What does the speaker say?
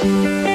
Bye.